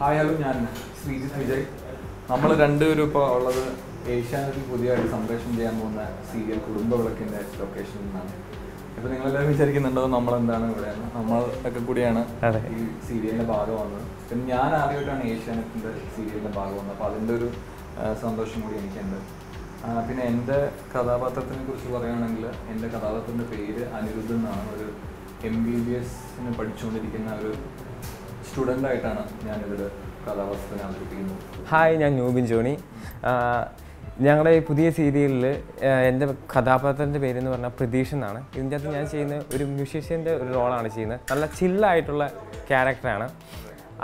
Hi hello ഞാൻ ശ്രീജിത്ത് വിജയ്. നമ്മൾ രണ്ടുപേരും ഇപ്പോൾ ഉള്ളത് ഏഷ്യാനെറ്റിൽ പുതിയതായിട്ട് സംപ്രേഷണം ചെയ്യാൻ പോകുന്ന സീരിയൽ കുടുംബ വിളക്കിന്റെ ലൊക്കേഷനിൽ നിന്നാണ്. ഇപ്പം നിങ്ങളെല്ലാവരും വിചാരിക്കുന്നുണ്ടോ നമ്മൾ എന്താണ് ഇവിടെ? നമ്മൾ ഒക്കെ കൂടിയാണ് ഈ സീരിയലിന്റെ ഭാഗമാണ് പിന്നെ ഞാൻ ആദ്യമായിട്ടാണ് ഏഷ്യാനെറ്റിന്റെ സീരിയലിന്റെ ഭാഗമാണ് അപ്പോൾ അതിന്റെ ഒരു സന്തോഷം കൂടി എനിക്കുണ്ട്. പിന്നെ എന്റെ കഥാപാത്രത്തിനെ കുറിച്ച് പറയുകയാണെങ്കിൽ എന്റെ കഥാപാത്രത്തിന്റെ പേര് അനിരുദ്ധ് എന്നാണ്. ഒരു എം ബി ബി എസിന് പഠിച്ചുകൊണ്ടിരിക്കുന്ന ഒരു സ്റ്റുഡന്റ് ആയിട്ടാണ് ഞാനിതിൽ കഥാപാത്രത്തിനെ അവതരിപ്പിക്കുന്നത് ഹായ് ഞാൻ നൂബിൻ ജോണി. ഞങ്ങളുടെ ഈ പുതിയ സീരിയലിൽ എന്റെ കഥാപാത്രത്തിന്റെ പേരെന്ന് പറഞ്ഞാൽ പ്രതീഷ് എന്നാണ്. ഇതിന്റെ അകത്ത് ഞാൻ ചെയ്യുന്ന ഒരു മ്യൂസീഷ്യന്റെ ഒരു റോളാണ് ചെയ്യുന്നത്. നല്ല ചില്ലായിട്ടുള്ള ക്യാരക്ടറാണ്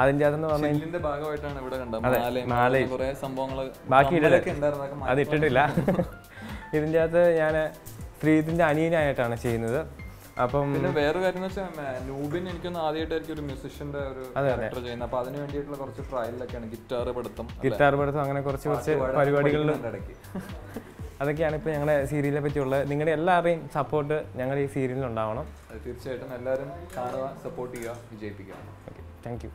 അതിന്റെ അകത്തെന്ന് പറഞ്ഞാൽ ഇതിന്റെ ഭാഗമായിട്ടാണ് ഇവിടെ കണ്ടത്. കുറേ സംഭവങ്ങൾ ബാക്കി അതിട്ടിട്ടില്ല ഉണ്ടായിരുന്നതൊക്കെ അത് ഇട്ടിട്ടില്ല. ഇതിന്റെ അകത്ത് ഞാൻ ശ്രീജിത്തിന്റെ അനിയനായിട്ടാണ് ചെയ്യുന്നത്. അപ്പം പിന്നെ വേറെ കാര്യം എന്ന് വെച്ചാൽ നൂബിൻ എനിക്കൊന്ന് ആദ്യമായിട്ടായിരിക്കും ഒരു മ്യൂസിഷ്യന്റെ ഒരു അതെ, അതെ. ക്യാരക്ടർ ചെയ്യുന്നത്. അപ്പൊ അതിന് വേണ്ടിയിട്ടുള്ള കുറച്ച് ട്രയലിലൊക്കെയാണ് ഗിറ്റാർ പഠിത്തം ഗിറ്റാർ പഠിത്തം അങ്ങനെ കുറച്ച് കുറച്ച് പരിപാടികളിൽ. അതൊക്കെയാണ് ഇപ്പോൾ ഞങ്ങളുടെ സീരിയലിനെ പറ്റിയുള്ളത് നിങ്ങളുടെ എല്ലാവരുടെയും സപ്പോർട്ട് ഞങ്ങളുടെ ഈ സീരിയലിൽ ഉണ്ടാവണം. അത് തീർച്ചയായിട്ടും എല്ലാവരും കാണുക സപ്പോർട്ട് ചെയ്യുക വിജയിപ്പിക്കുക. Okay thank you